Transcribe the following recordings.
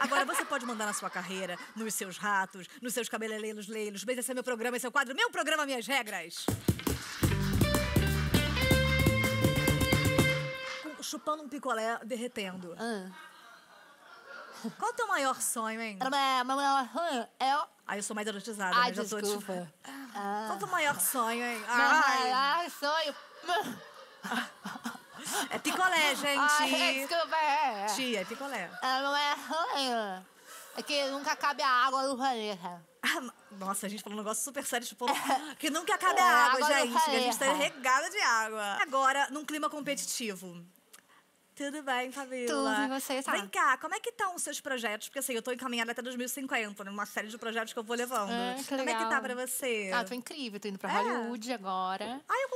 Agora, você pode mandar na sua carreira, nos seus ratos, nos seus cabeleleiros leilos. Bem, esse é meu programa, esse é o quadro Meu Programa, Minhas Regras. Chupando um picolé, derretendo. Ah. Qual o teu maior sonho, hein? Eu. Aí eu sou mais erotizada, Ai, né? Já tô, desculpa. tipo, Qual o teu maior sonho, hein? Meu Ai, maior sonho. É picolé, gente. Ai, desculpa. é. Tia, é picolé. É, Não é sonho. É que nunca cabe a água no planeta. Ah, Nossa, a gente falou um negócio super sério, tipo, que nunca acabe É, a água, água não gente. que a gente tá regada de água. Agora, num clima competitivo. Tudo bem, Fabiola? Tudo, e você, tá? Vem cá, como é que estão os seus projetos? Porque assim, eu tô encaminhada até 2050, numa série de projetos que eu vou levando. Ah, que como é que legal. tá pra você? Ah, tô incrível. Tô indo pra É? Hollywood agora. Ah, eu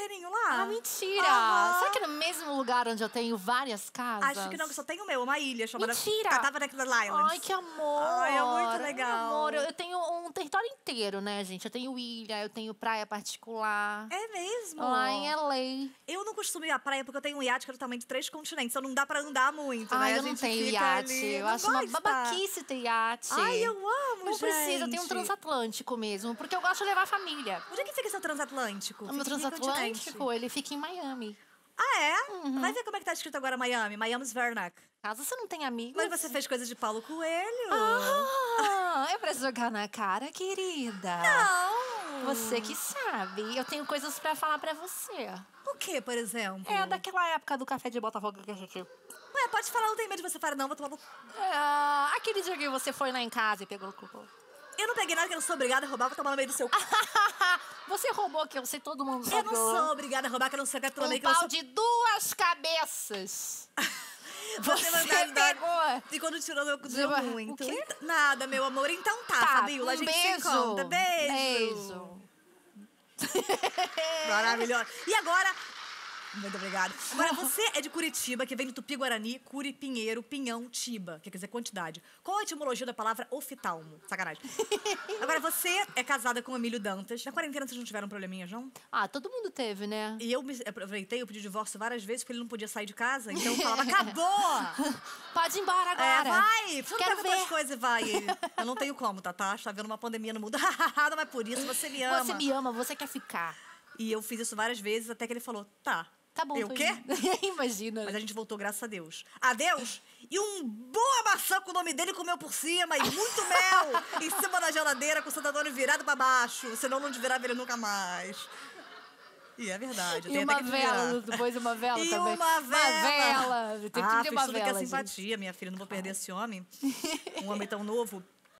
terreninho lá. Ah, mentira! Aham. Será que é no mesmo lugar onde eu tenho várias casas? Acho que não, que só tem o meu, uma ilha chamada Mentira! Tabarnak Islands. Ai, que amor! Ai, é muito legal. Amor, eu eu tenho um território inteiro, né, gente? Eu tenho ilha, eu tenho praia particular. É mesmo? Lá em LA. Eu não costumo ir à praia porque eu tenho um iate que é do tamanho de três continentes. Então não dá pra andar muito, Ai, né? Eu não tenho iate. ali, Eu não acho uma gosta. babaquice ter iate. Ai, eu amo, Não gente. precisa, eu tenho um transatlântico mesmo, porque eu gosto de levar a família. Onde é que fica seu transatlântico? O meu transatlântico, ele fica em Miami. Ah, é? Uhum. Vai ver como é que tá escrito agora Miami. Miami's Vernac. Caso você não tenha amigos... Mas você fez coisa de Paulo Coelho? Ah, é pra jogar na cara, querida. Não! Você que sabe. Eu tenho coisas pra falar pra você. O que, por exemplo? É daquela época do café de Botafogo que a gente... Ué, pode falar, não tem medo de você falar, não, vou tomar... no- É, aquele dia que você foi lá em casa e pegou o cupom. Eu não peguei nada que eu não sou obrigada a roubar, vou tomar no meio do seu... você roubou que eu sei todo mundo eu não roubou. sou obrigada a roubar, que eu não sei que eu tomar no Um meio que eu pau sou... de duas cabeças. Você Você pegou. E quando tirou, eu deu o muito. quê? Então- Nada, meu amor. Então tá, Tá, Fabiola, a um gente beijo. se encontra. Beijo. Beijo. Maravilhosa. E agora... Muito obrigada. Agora, você é de Curitiba, que vem do Tupi-Guarani, Curi, Pinheiro, Pinhão, Tiba, que quer dizer quantidade. Qual a etimologia da palavra oftalmo? Sacanagem. Agora, você é casada com o Emílio Dantas. Na quarentena, vocês não tiveram probleminhas, não? Ah, todo mundo teve, né? E eu me aproveitei, eu pedi divórcio várias vezes, porque ele não podia sair de casa. Então eu falava, acabou! Pode ir embora É, agora. vai! Você não Quero pega tuas ver. coisas e vai. Eu não tenho como, Tatá. Está vendo uma pandemia no mundo. não é por isso, você me ama. Você me ama, você quer ficar. E eu fiz isso várias vezes, até que ele falou, tá. Tá bom, Eu tô quê? Imagina. Mas a gente voltou, graças a Deus. Adeus! E um boa maçã com o nome dele comeu por cima e muito mel em cima da geladeira com o Santo Antônio virado pra baixo. Senão não virava ele nunca mais. E é verdade. E uma vela, depois uma vela E também. uma vela. vela. Tem que ah, ter fez uma que é vela, gente. simpatia, minha filha. Não vou perder esse homem. Um homem tão novo.